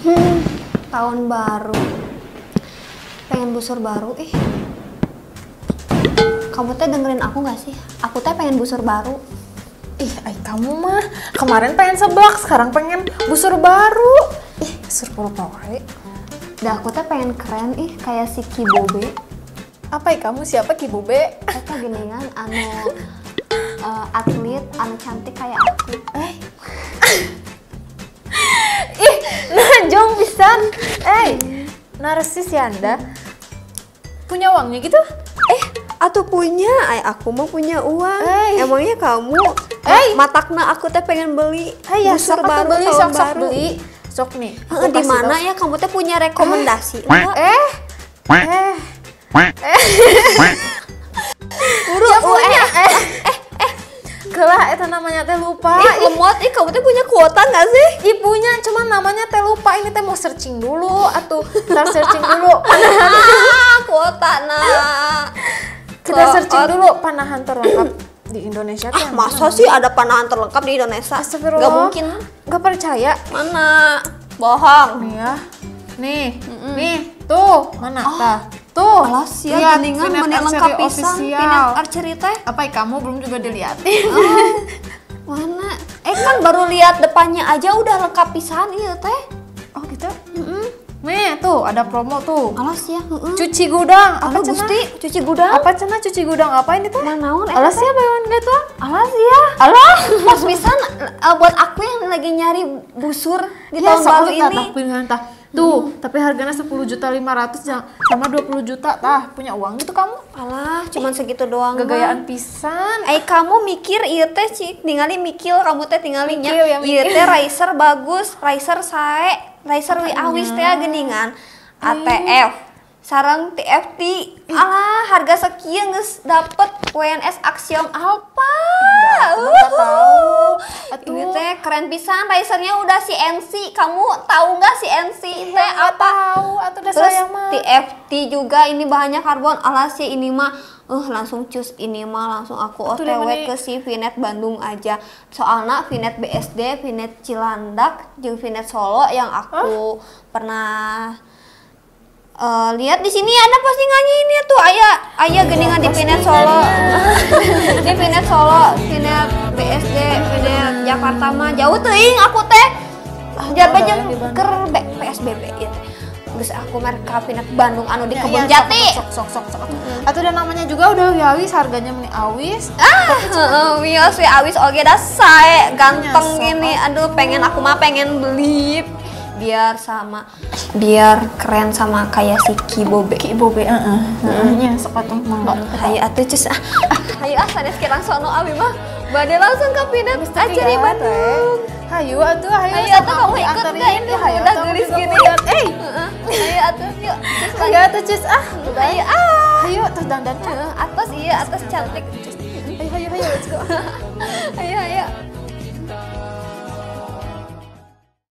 Hmm, tahun baru. Pengen busur baru ih. Kamu teh dengerin aku gak sih? Aku teh pengen busur baru. Ih, ay kamu mah kemarin pengen seblak, sekarang pengen busur baru. Ih, suruh lupa wae. Dah aku teh pengen keren ih kayak si Kibobe. Apa ya kamu siapa Ki Bube? Eta geningan anu eh, atlet anu cantik kayak Eh, narsis ya Anda. Punya uangnya gitu? Eh, atuh punya, ay aku mah punya uang. Eh. Emangnya kamu? Eh. matakna aku teh pengen beli Hai ya, busur sok baru beli, sok sok baru. beli. Sok nih. Di mana ya kamu teh punya rekomendasi? enggak? Eh, eh, Buru, Itu namanya teh lupa. Ih, lemot, ih kamu teh punya kuota nggak sih? Ih punya, cuman namanya teh lupa. Ini teh mau searching dulu, atau ntar searching dulu. Ah, kuota nah. Kita searching dulu panahan terlengkap di Indonesia tuh Ah, yang masa mana? sih ada panahan terlengkap di Indonesia? Astagfirullah. Gak mungkin. Gak percaya. Mana? Bohong. Nih ya. Nih, nih, tuh, mana? Tah, tuh. Lihat, ya, geningan Finet meni Archery lengkap pisan. official. Pinet archery teh. Apa ya, kamu belum juga diliatin? Oh, mana? Eh kan baru lihat depannya aja udah lengkap pisan iya teh. oh gitu? Nih, tuh, ada promo tuh. Alas ya, heeh. Cuci gudang. Apa Aduh? Gusti, cuci gudang. Apa cenah cuci gudang apa ini tuh? Nah, naon eta Alas teh? ya bayawan gitu? Alas ya. Alah. Pas pisan eh, buat aku yang lagi nyari busur di Ya, tahun baru ini. tah, Tuh, tapi harganya 10 juta 500 jangan sama 20 juta tah. Punya uang gitu kamu? Alah, cuman segitu doang. Gagayaan pisan. Eh kamu mikir iya teh sih, ningali mikil kamu teh tinggalinya. Mikil ya, Iya teh riser bagus, riser sae, riser wi awis teh geningan. ATF sarang TFT alah harga sekian geus dapet WNS Axiom Alpha Aku mah nggak tahu. Atuh. ini teh keren pisan risernya udah si NC kamu tahu nggak si NC teh? Nggak apa? tahu. Atau udah Terus saya mah. TFT juga ini bahannya karbon. Alas ya ini mah eh langsung cus ini mah langsung aku OTW ke si Vinet Bandung aja. Soalnya Vinet BSD, Vinet Cilandak, jeung Vinet Solo yang aku pernah eh, lihat di sini ada postingannya ini tuh. Ayah ayah geningan di Vinet Solo. Di Vinet Solo Vinet BSD Vinet Jakarta mah. Jauh teuing aku teh. Jabe bayang jeung di Bandung. ker PSBB ya teh. Geus aku mereka Vinet Bandung anu di Ya, Kebun iya, Jati. Sok sok sok sok. sok. Atau udah namanya juga udah awis harganya meni awis. ah wios we awis oge dah sae ganteng ini aduh pengen aku mah pengen beli biar sama biar keren sama kayak si Kibobe Ki bobe heeh. Heeh, sepatu mangga. Hayu atuh cus ah. Hayu ah sanes kirang sono abi mah. Bade langsung ke Pinet aja di Bandung. Hayu atuh hayu. Hayu atuh kamu ikut enggak ini udah gelis gini. Eh, Heeh. Hayu atuh yuk. Lagi. atuh cus ah. Hayu ah. Hayu terus dandan. Atas iya atas cantik. Hayu hayu hayu let's go. Hayu hayu.